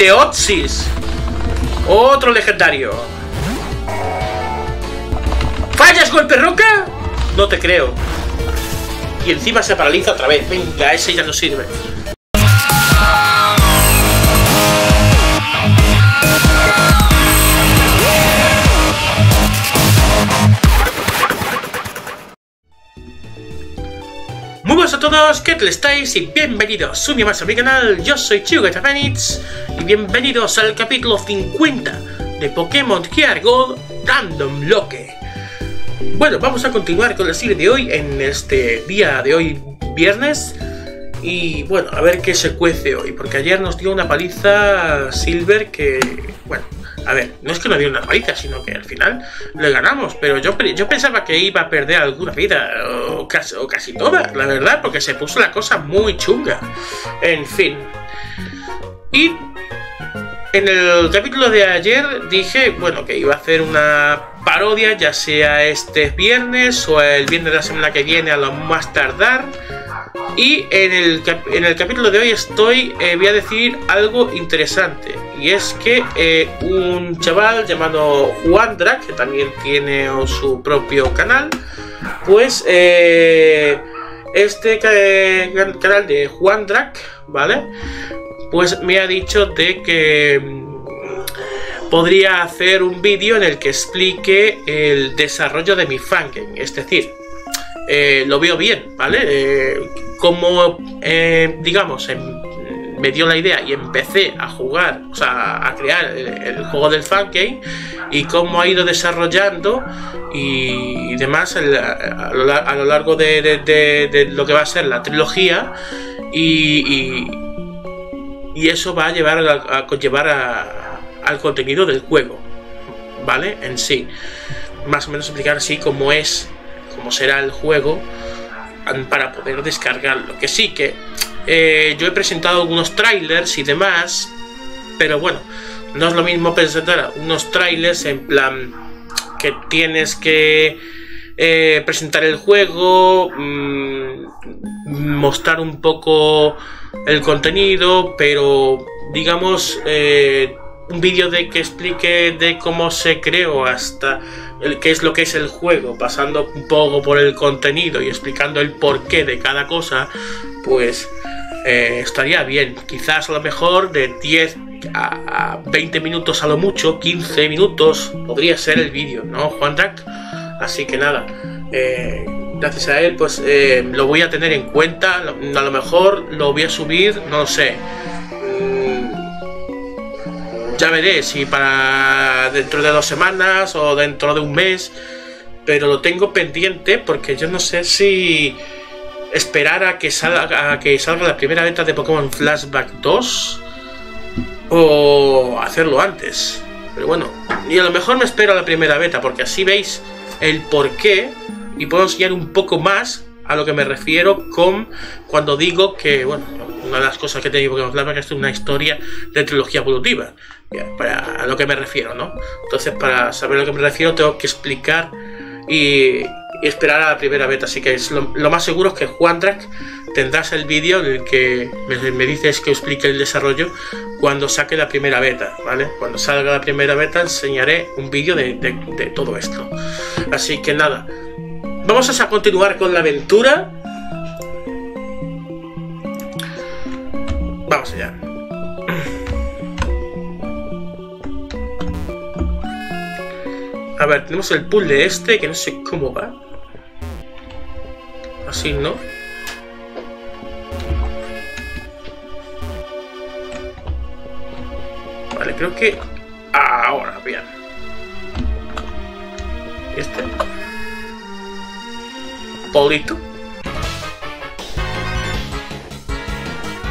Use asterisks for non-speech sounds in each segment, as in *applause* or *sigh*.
Teotsis. Otro legendario. ¿Fallas golpe roca? No te creo. Y encima se paraliza otra vez. Venga, ese ya no sirve. Todos, ¿qué tal estáis? Y bienvenidos un día más a mi canal, yo soy Fenix y bienvenidos al capítulo 50 de Pokémon Gear Gold Random Loque. Bueno, vamos a continuar con la serie de hoy en este día de hoy, viernes. Y bueno, a ver qué se cuece hoy, porque ayer nos dio una paliza Silver que, bueno, a ver, no es que no dio una paliza, sino que al final le ganamos, pero yo, yo pensaba que iba a perder alguna vida, o casi, o casi todas, la verdad, porque se puso la cosa muy chunga. En fin. Y en el capítulo de ayer dije, bueno, que iba a hacer una parodia, ya sea este viernes o el viernes de la semana que viene a lo más tardar. Y en el, en el capítulo de hoy estoy, eh, voy a decir algo interesante. Y es que eh, un chaval llamado Juan Drac, que también tiene su propio canal, pues eh, este canal de Juan Drac, ¿vale? Pues me ha dicho de que mm, podría hacer un vídeo en el que explique el desarrollo de mi fangame. Es decir, eh, lo veo bien, ¿vale? Eh, como, eh, digamos, em, me dio la idea y empecé a jugar, o sea, a crear el, juego del fangame y cómo ha ido desarrollando y, demás a, lo, largo de, lo que va a ser la trilogía y, y, eso va a llevar a, conllevar al contenido del juego, ¿vale? En sí. Más o menos explicar así cómo es cómo será el juego para poder descargarlo. Que sí, que eh, yo he presentado algunos trailers y demás, pero bueno, no es lo mismo presentar unos trailers en plan que tienes que eh, presentar el juego, mm, mostrar un poco el contenido, pero digamos eh, un vídeo de que explique de cómo se creó hasta el qué es lo que es el juego, pasando un poco por el contenido y explicando el porqué de cada cosa, pues eh, estaría bien. Quizás a lo mejor de 10 a, 20 minutos a lo mucho, 15 minutos, podría ser el vídeo, ¿no, Juan Drac? Así que nada, eh, gracias a él, pues eh, lo voy a tener en cuenta. A lo mejor lo voy a subir, no lo sé ya veré si para dentro de dos semanas o dentro de un mes, pero lo tengo pendiente porque yo no sé si esperar a que salga, a que salga la primera beta de Pokémon Flashback 2 o hacerlo antes. Pero bueno, y a lo mejor me espero a la primera beta porque así veis el porqué y puedo enseñar un poco más a lo que me refiero con cuando digo que, bueno, una de las cosas que te digo que Flashback es una historia de trilogía evolutiva para a lo que me refiero, ¿no? Entonces, para saber a lo que me refiero, tengo que explicar y, esperar a la primera beta. Así que es lo, más seguro es que Juan Track tendrás el vídeo en el que me, dices que explique el desarrollo cuando saque la primera beta, ¿vale? Cuando salga la primera beta enseñaré un vídeo de, de todo esto. Así que nada, vamos a continuar con la aventura. Vamos allá. A ver, tenemos el pool de este, que no sé cómo va. Así, ¿no? Vale, creo que... Ahora, bien. Este. Paulito.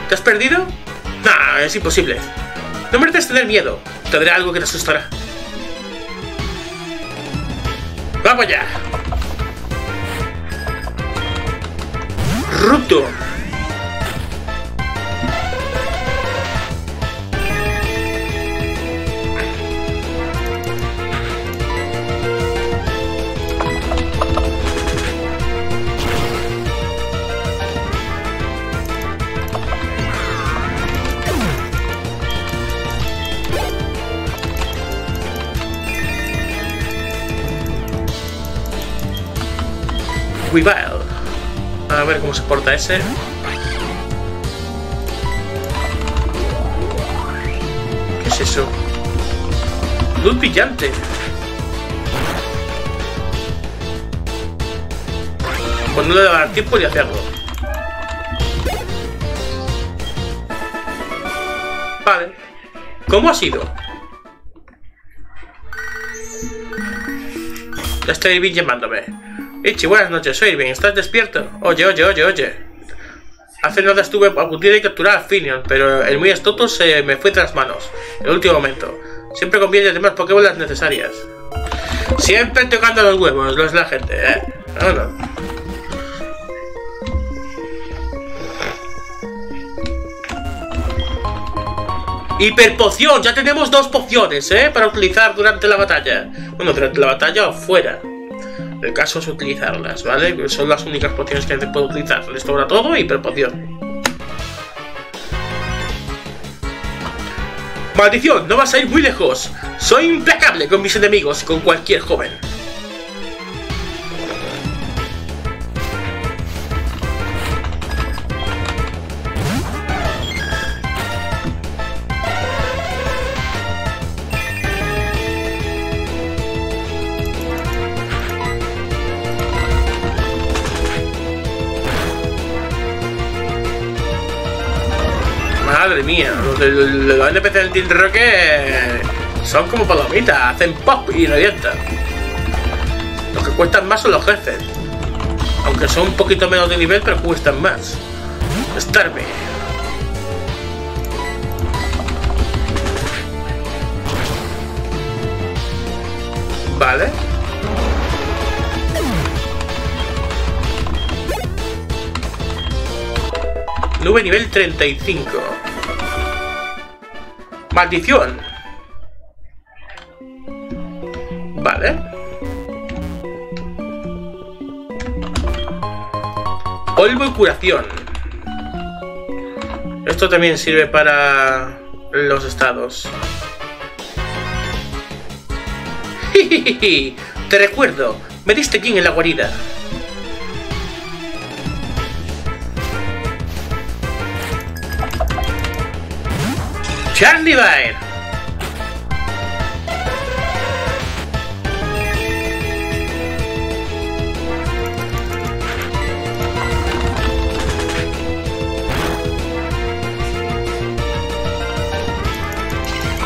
¿Te has perdido? Nah, es imposible. No mereces tener miedo. Te daré algo que te asustará. ¡Vamos ya! ¡Ruto! A ver cómo se porta ese. ¿Qué es eso? Luz brillante. Pues no le va a dar tiempo de hacerlo. Vale. ¿Cómo ha sido? Ya está Irving llamándome. Buenas noches, soy Irving, ¿estás despierto? Oye, oye, oye, oye. Hace nada estuve a punto de capturar a Finion, pero el muy astuto se me fue tras manos. En el último momento. Siempre conviene tener más Pokémon las necesarias. Siempre tocando los huevos, no es la gente, ¿eh? No. Hiperpoción, ya tenemos dos pociones, ¿eh? Para utilizar durante la batalla. Bueno, durante la batalla o fuera. El caso es utilizarlas, ¿vale? Son las únicas pociones que se puede utilizar. Les sobra todo, hiperpoción. ¡Maldición! ¡No vas a ir muy lejos! Soy implacable con mis enemigos y con cualquier joven. Los, NPC del Team Rocket son como palomitas, hacen pop y revientan. Los que cuestan más son los jefes. Aunque son un poquito menos de nivel, pero cuestan más. Starve. Vale. Nube nivel 35. Maldición. Vale. Polvo y curación. Esto también sirve para los estados. *laughs* Te recuerdo, me diste aquí en la guarida. Charlie Bire.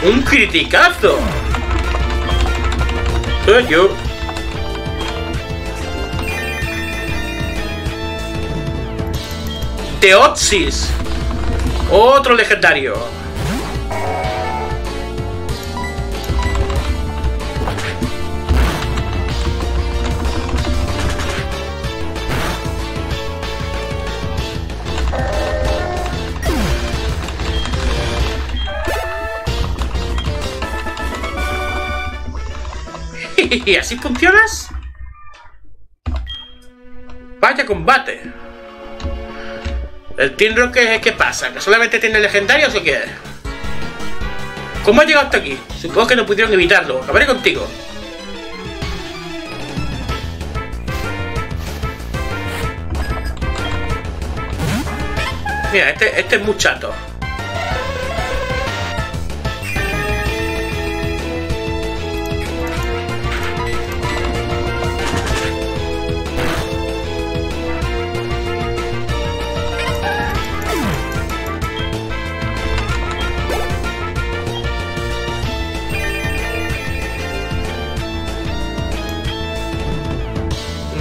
¡Un criticazo! Soy yo. Teotsis. Otro legendario. *laughs* ¿Y así funcionas? Vaya combate. ¿El Team Rocket qué pasa? ¿Que solamente tiene legendarios o qué? ¿Cómo ha llegado hasta aquí? Supongo que no pudieron evitarlo. Acabaré contigo. Mira, este, este es muy chato.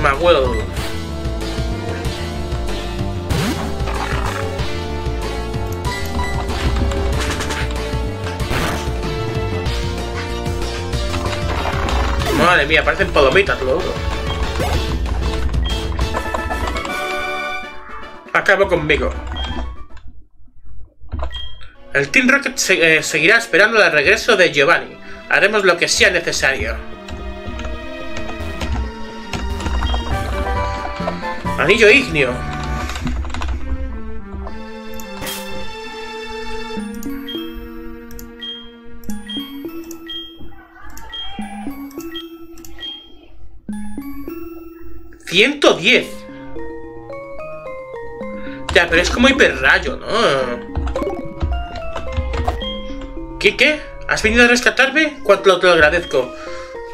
Magwell. Madre mía, parecen palomitas luego. Acabo conmigo. El Team Rocket se, eh, seguirá esperando el regreso de Giovanni. Haremos lo que sea necesario. Anillo ígneo. 110. Ya, pero es como hiperrayo, ¿no? ¿Qué, qué? ¿Has venido a rescatarme? Cuánto te lo agradezco.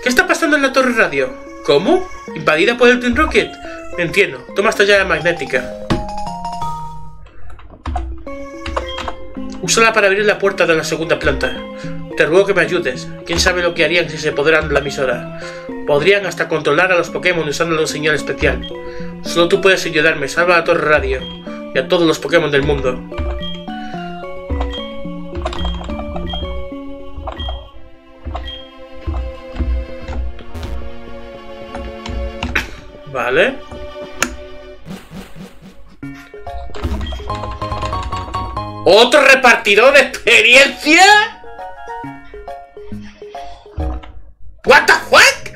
¿Qué está pasando en la torre radio? ¿Cómo? ¿Invadida por el Twin Rocket? Entiendo. Toma esta llave magnética. Úsala para abrir la puerta de la segunda planta. Te ruego que me ayudes. ¿Quién sabe lo que harían si se apoderan de la emisora? Podrían hasta controlar a los Pokémon usando una señal especial. Solo tú puedes ayudarme. Salva a torre radio y a todos los Pokémon del mundo. Vale. ¿Otro repartidor de experiencia? ¿What the fuck?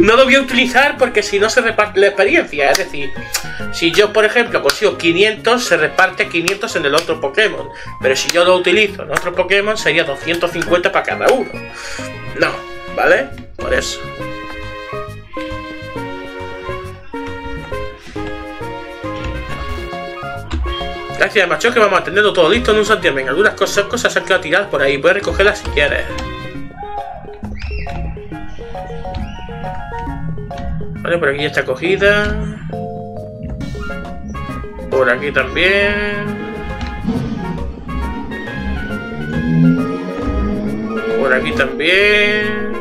No lo voy a utilizar porque si no se reparte la experiencia. Es decir, si yo, por ejemplo, consigo 500, se reparte 500 en el otro Pokémon. Pero si yo lo utilizo en otro Pokémon, sería 250 para cada uno. No, ¿vale? Por eso. Gracias, macho, que vamos a tenerlo todo listo en un santiamén. Algunas cosas, cosas han quedado tiradas por ahí. A recogerlas si quieres. Vale, por aquí ya está cogida. Por aquí también. Por aquí también.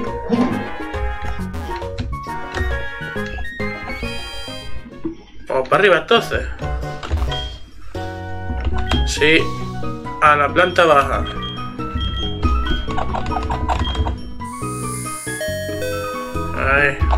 Vamos para arriba entonces. Sí, a la planta baja. Ahí.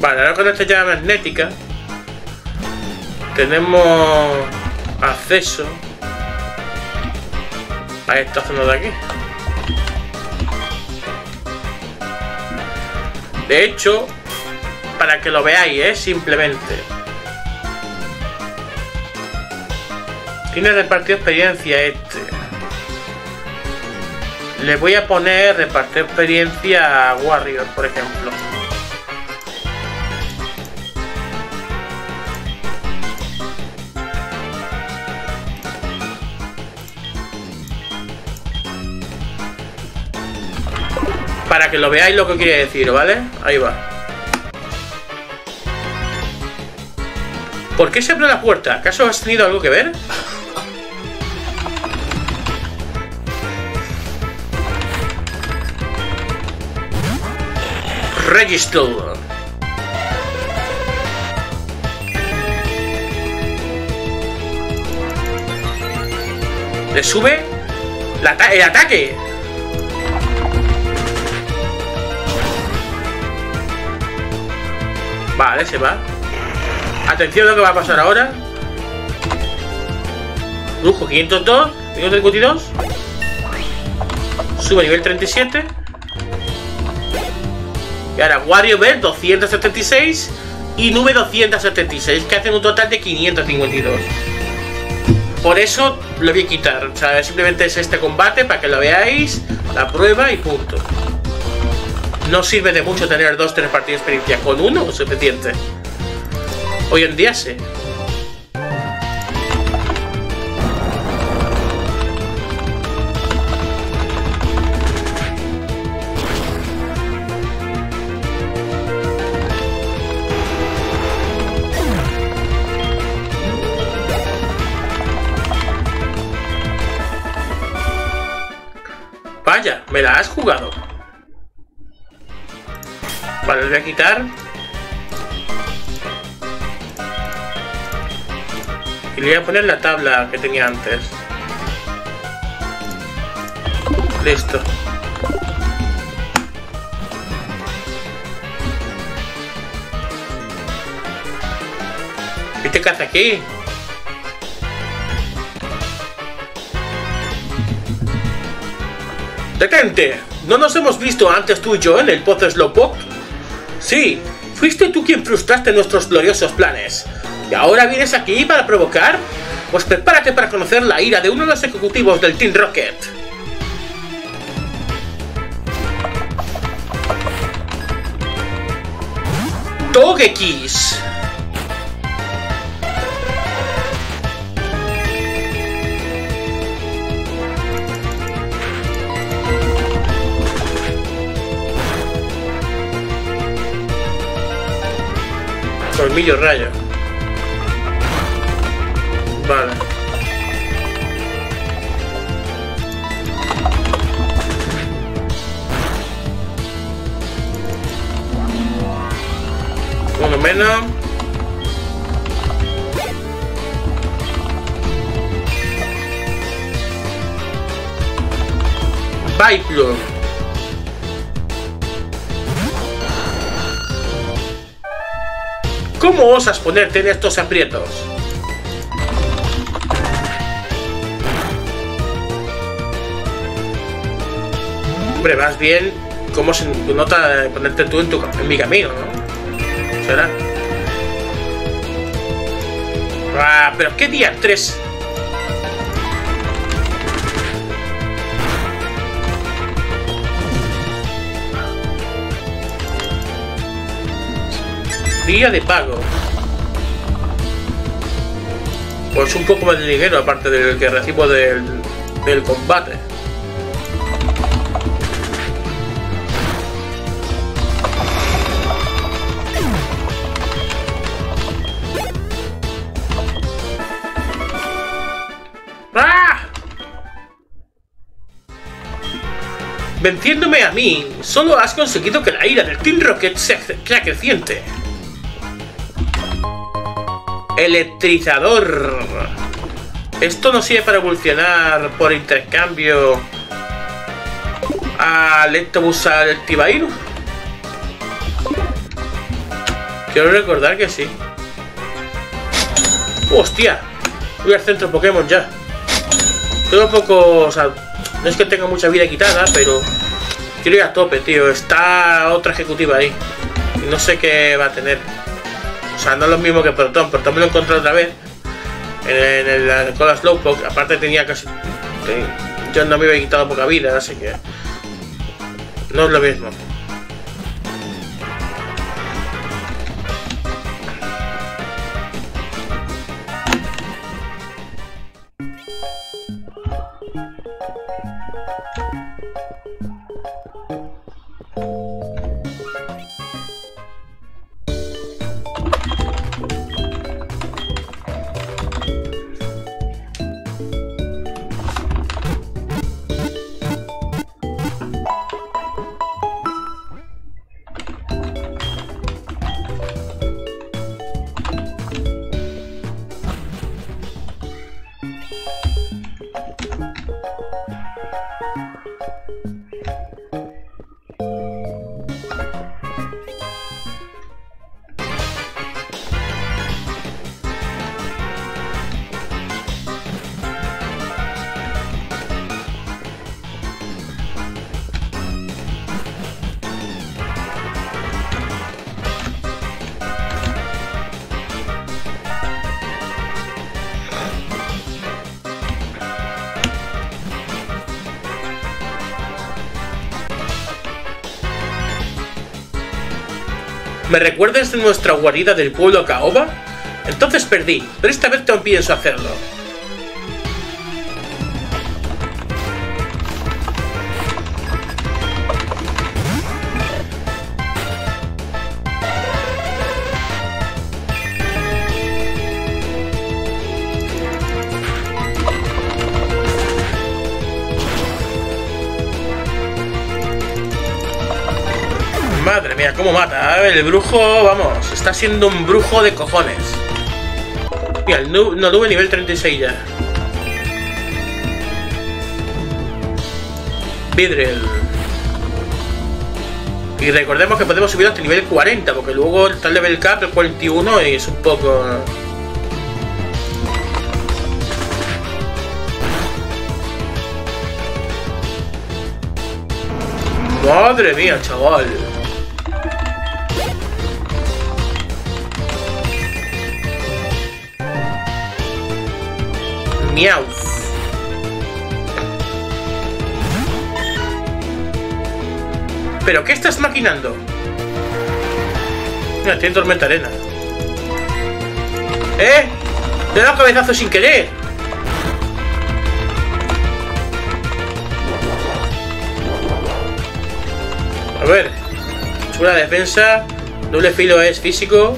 Vale, ahora con esta llave magnética tenemos acceso a esta zona de aquí. De hecho, para que lo veáis, ¿eh? simplemente. Tiene repartido experiencia este. Le voy a poner repartir experiencia a Warrior, por ejemplo. Que lo veáis lo que quiere decir, ¿vale? Ahí va. ¿Por qué se abre la puerta? ¿Acaso has tenido algo que ver? Register. ¿Le sube? ¡El ataque! Vale, se va. Atención a lo que va a pasar ahora. Lujo 502, 552. Sube nivel 37. Y ahora Wario Bell 276 y Nube 276, que hacen un total de 552. Por eso lo voy a quitar. O sea, simplemente es este combate para que lo veáis, la prueba y punto no sirve de mucho tener dos, tres partidos de experiencia. Con uno suficiente. Hoy en día sí. Vaya, me la has jugado. Vale, voy a quitar. Y le voy a poner la tabla que tenía antes. Listo. ¿Viste qué hace aquí? ¡Detente! ¿No nos hemos visto antes tú y yo en el Pozo Slowpoke? Sí, fuiste tú quien frustraste nuestros gloriosos planes. ¿Y ahora vienes aquí para provocar? Pues prepárate para conocer la ira de uno de los ejecutivos del Team Rocket. Togekiss. Colmillo rayo. Vale. Uno menos. Viplum. ¿Cómo osas ponerte en estos aprietos? Hombre, más bien, ¿cómo se nota ponerte tú en, tu, en mi camino, no? ¿Será? Ah, pero ¿qué día 3? Día de pago. Pues un poco más de dinero aparte del que recibo del, del combate. ¡Ah! Venciéndome a mí, solo has conseguido que la ira del Team Rocket sea, sea creciente. Electrizador. Esto no sirve para evolucionar por intercambio a Electabuzz al Tibairo. Quiero recordar que sí. ¡Hostia! Voy al centro Pokémon ya. Tengo poco... O sea, no es que tenga mucha vida quitada, pero... Quiero ir a tope, tío. Está otra ejecutiva ahí. Y no sé qué va a tener. O sea, no es lo mismo que Proton. Proton me lo encontré otra vez. En, en la escuela Slowpoke. Aparte tenía casi... Yo no me había quitado poca vida, así que... No es lo mismo. ¿Me recuerdas de nuestra guarida del pueblo Caoba? Entonces perdí, pero esta vez no pienso hacerlo. Cómo mata. El brujo, vamos, está siendo un brujo de cojones. Mira, el no, tuve nivel 36 ya. Vidril. Y recordemos que podemos subir hasta el nivel 40, porque luego está el level cap, el 41, y es un poco... Madre mía, chaval. Miau. ¿Pero qué estás maquinando? Mira, tiene tormenta arena. ¡Eh! ¡Le he dado cabezazo sin querer! A ver. La defensa. Doble filo es físico.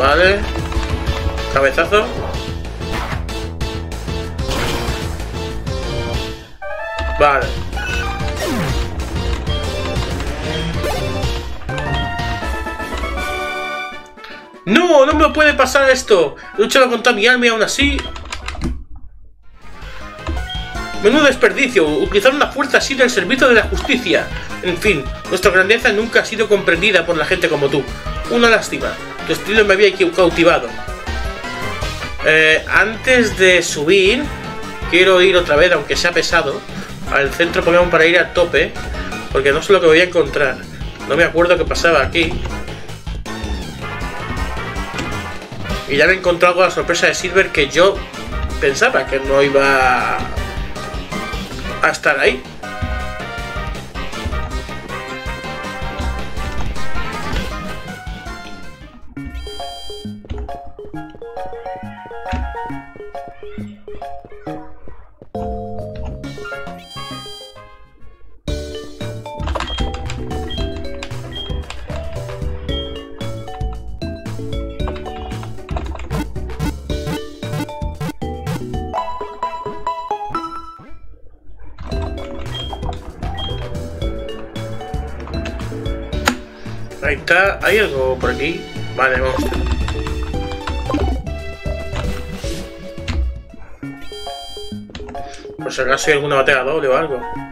Vale. Cabezazo. Vale. ¡No! ¡No me puede pasar esto! Luchado contra mi alma aún así... Menudo desperdicio, utilizar una fuerza así del servicio de la justicia. En fin, nuestra grandeza nunca ha sido comprendida por la gente como tú. Una lástima. Tu estilo me había cautivado. Eh, antes de subir, quiero ir otra vez, aunque sea pesado, al centro Pokémon para ir a tope, porque no sé lo que voy a encontrar. No me acuerdo qué pasaba aquí. Y ya me he encontrado la sorpresa de Silver que yo pensaba que no iba a estar. Ahí Vale, vamos. Por si acaso hay alguna batalla doble o algo.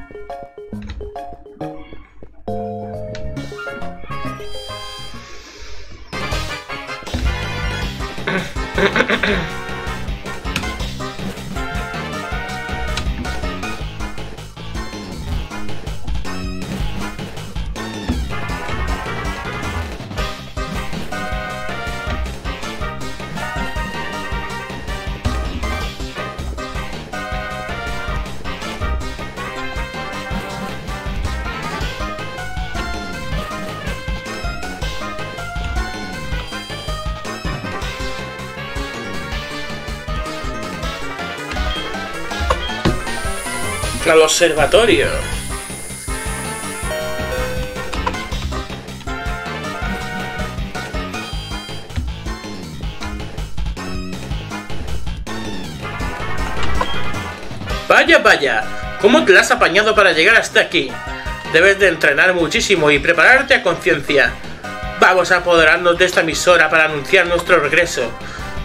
Al observatorio. Vaya, vaya, ¿cómo te la has apañado para llegar hasta aquí? Debes de entrenar muchísimo y prepararte a conciencia. Vamos a apoderarnos de esta emisora para anunciar nuestro regreso.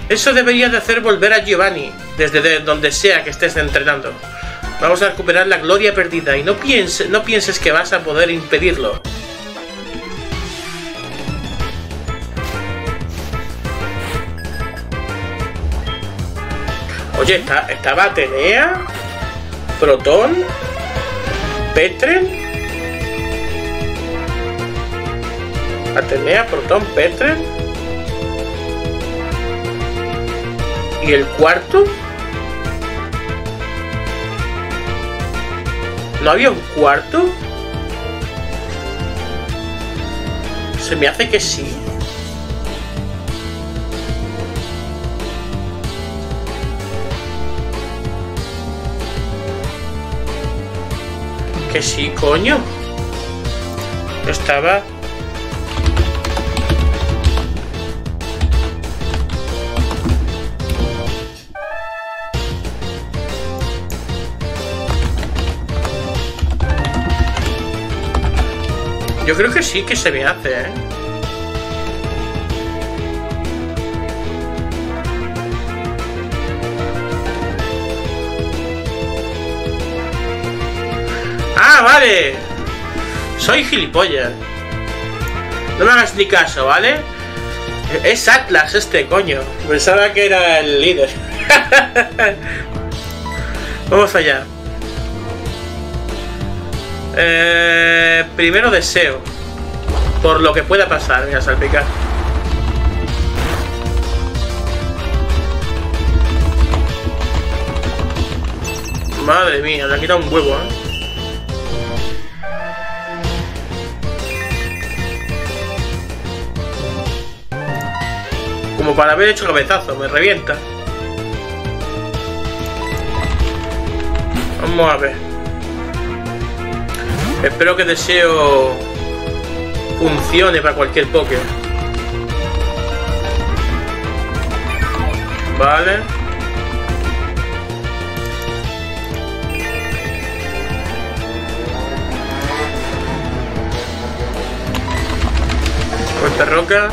Eso debería de hacer volver a Giovanni, desde donde sea que estés entrenando. Vamos a recuperar la gloria perdida y no, pienses, que vas a poder impedirlo. Oye, está, estaba Atenea, Proton, Petren. Atenea, Proton, Petren. ¿Y el cuarto? ¿No había un cuarto? Se me hace que sí. Que sí, coño. Estaba... Yo creo que sí que se me hace, ¿eh? ¡Ah, vale! Soy gilipollas. No me hagas ni caso, ¿vale? Es Atlas este, coño. Pensaba que era el líder. *laughs* Vamos allá. Eh, primero deseo. Por lo que pueda pasar, mira, salpicar. Madre mía, le ha quitado un huevo, ¿eh? Como para haber hecho cabezazo, me revienta. Vamos a ver. Espero que deseo funcione para cualquier poke. Vale. Golpe roca.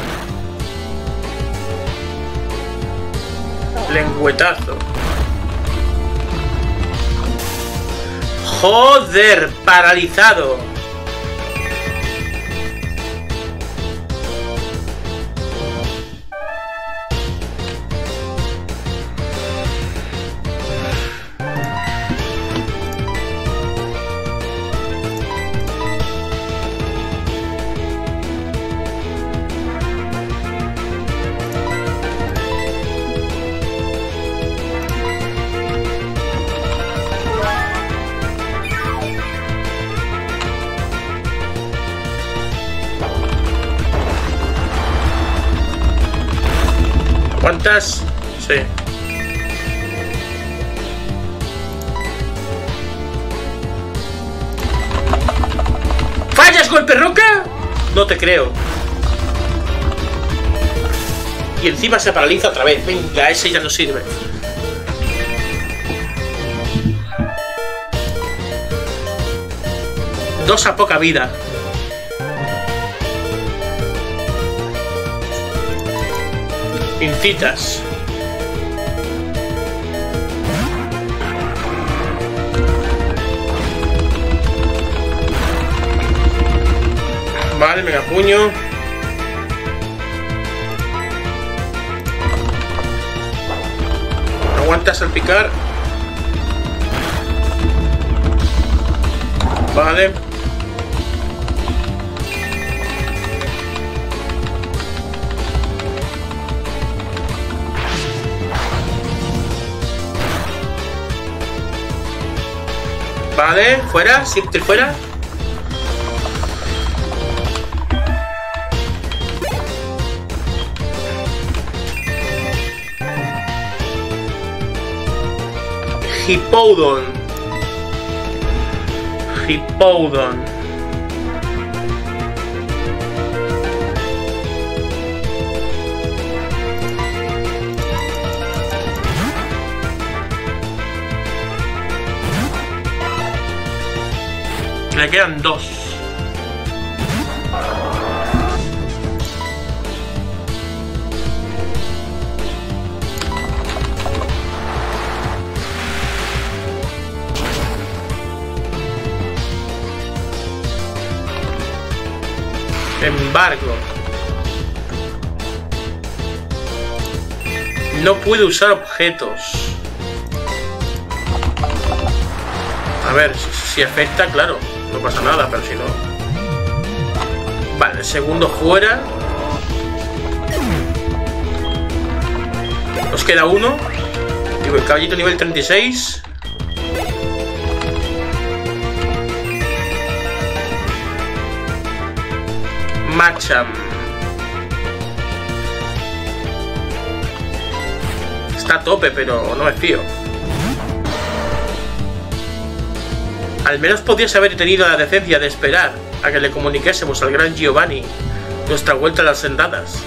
Lengüetazo. Joder, paralizado. Roca? No te creo. Y encima se paraliza otra vez. Venga, ese ya no sirve. Dos a poca vida. Incitas. Vale, mega puño. Aguanta salpicar. Vale. Vale, fuera, siempre fuera. Hippodon. Hippodon. Le quedan dos. No puede usar objetos. A ver, si, si afecta, claro. No pasa nada, pero si no... Vale, el segundo fuera. Nos queda uno. Digo, el caballito nivel 36. Está a tope, pero no es fío. Al menos podías haber tenido la decencia de esperar a que le comunicásemos al gran Giovanni nuestra vuelta a las sendadas.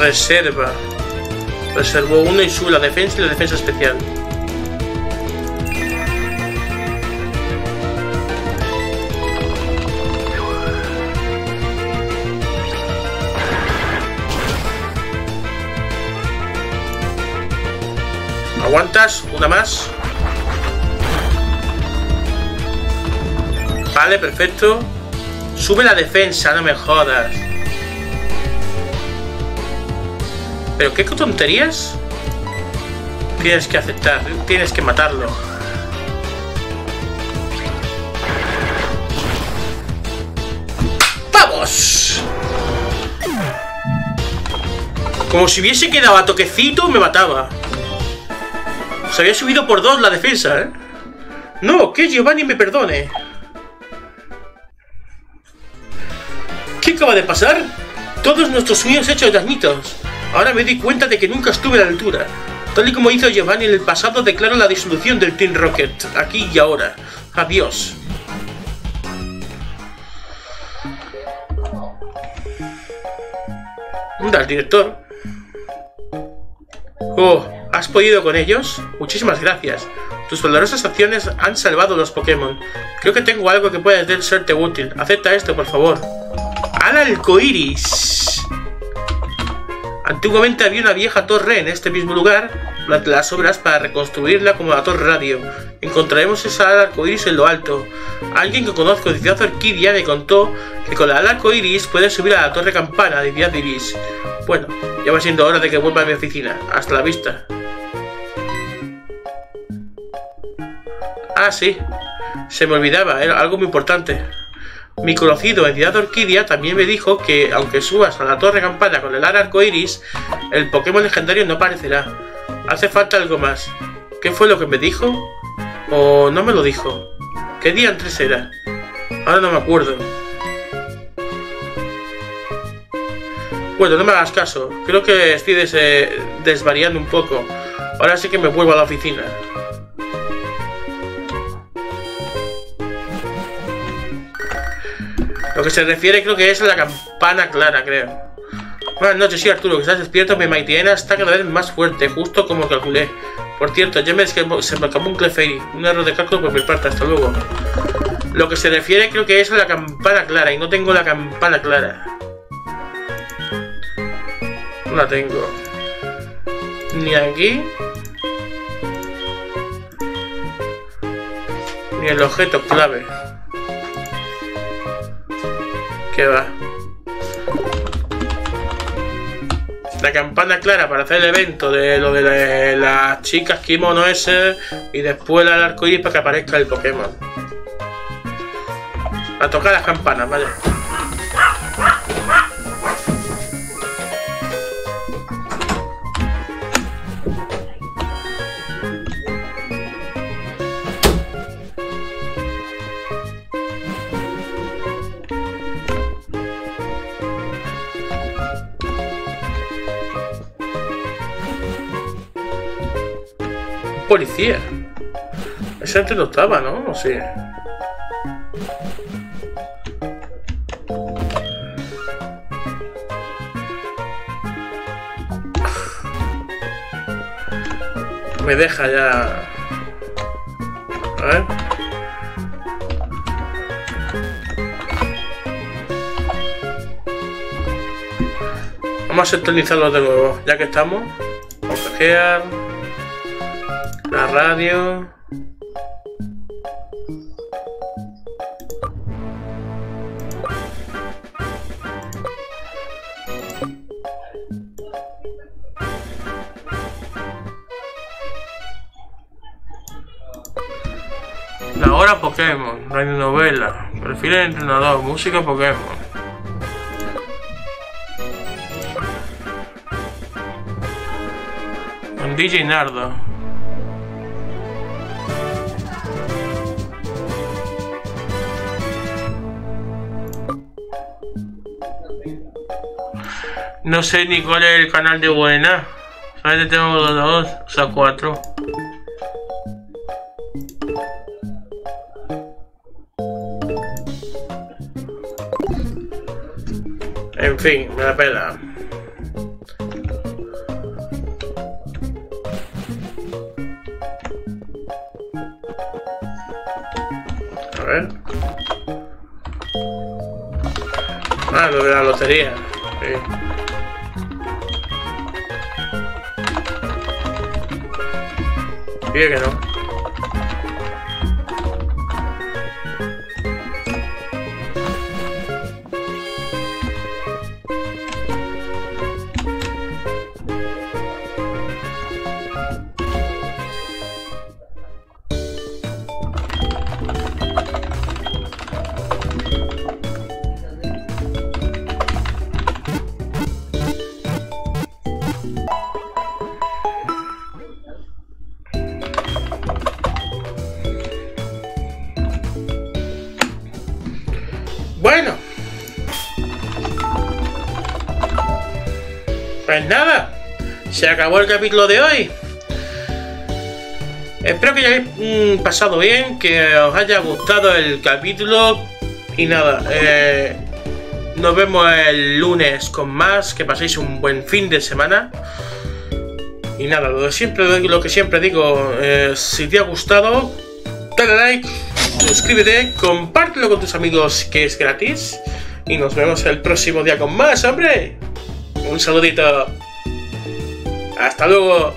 Reserva. Reservó uno y sube la defensa y la defensa especial. ¿Aguantas? ¿Una más? Vale, perfecto. Sube la defensa, no me jodas. ¿Pero qué tonterías? Tienes que aceptar, tienes que matarlo. ¡Vamos! Como si hubiese quedado a toquecito, me mataba. Se había subido por dos la defensa, ¿eh? No, que Giovanni me perdone. ¿Qué acaba de pasar? Todos nuestros sueños hechos dañitos. Ahora me di cuenta de que nunca estuve a la altura. Tal y como hizo Giovanni en el pasado, declaro la disolución del Team Rocket, aquí y ahora. Adiós. Mira, el director. Oh, ¿has podido con ellos? Muchísimas gracias. Tus poderosas acciones han salvado los Pokémon. Creo que tengo algo que puede serte útil. Acepta esto, por favor. ¡Al arcoiris! Antiguamente había una vieja torre en este mismo lugar, durante las obras para reconstruirla como la torre radio. Encontraremos esa ala arcoiris en lo alto. Alguien que conozco de Ciudad Orquídea me contó que con la ala arcoiris puedes subir a la torre campana de Ciudad Iris. Bueno, ya va siendo hora de que vuelva a mi oficina. Hasta la vista. Ah, sí. Se me olvidaba, era algo muy importante. Mi conocido entidad Orquídea también me dijo que, aunque subas a la torre campana con el ara arcoiris, el Pokémon legendario no aparecerá. Hace falta algo más. ¿Qué fue lo que me dijo? ¿O no me lo dijo? ¿Qué día antes era? Ahora no me acuerdo. Bueno, no me hagas caso. Creo que estoy desvariando un poco. Ahora sí que me vuelvo a la oficina. Lo que se refiere creo que es a la campana clara, creo. Buenas noches, sí, Arturo, que estás despierto. Mi Maitiena está cada vez más fuerte, justo como calculé. Por cierto, ya me se me acabó un Clefairy. Un error de cálculo por mi parte, hasta luego. Lo que se refiere creo que es a la campana clara, y no tengo la campana clara. No la tengo. Ni aquí. Ni el objeto clave La campana clara para hacer el evento de lo de las chicas kimono ese y después el arcoíris para que aparezca el Pokémon. A tocar las campanas, vale. Policía. Ese antes no estaba, ¿no? No sé. Me deja ya... A ver. Vamos a actualizarlo de nuevo, ya que estamos. La radio. La hora Pokémon, novela, perfil entrenador, música Pokémon. Con DJ Nardo. No sé ni cuál es el canal de buena. Solamente tengo dos, o sea, cuatro. En fin, me la pela. A ver. Ah, lo de la lotería. Diría que no. Se acabó el capítulo de hoy. Espero que hayáis mm, pasado bien, que os haya gustado el capítulo. Y nada, eh, nos vemos el lunes con más. Que paséis un buen fin de semana. Y nada, lo, de siempre, lo que siempre digo, eh, si te ha gustado, dale like, suscríbete, compártelo con tus amigos que es gratis. Y nos vemos el próximo día con más, hombre. Un saludito. Hasta luego.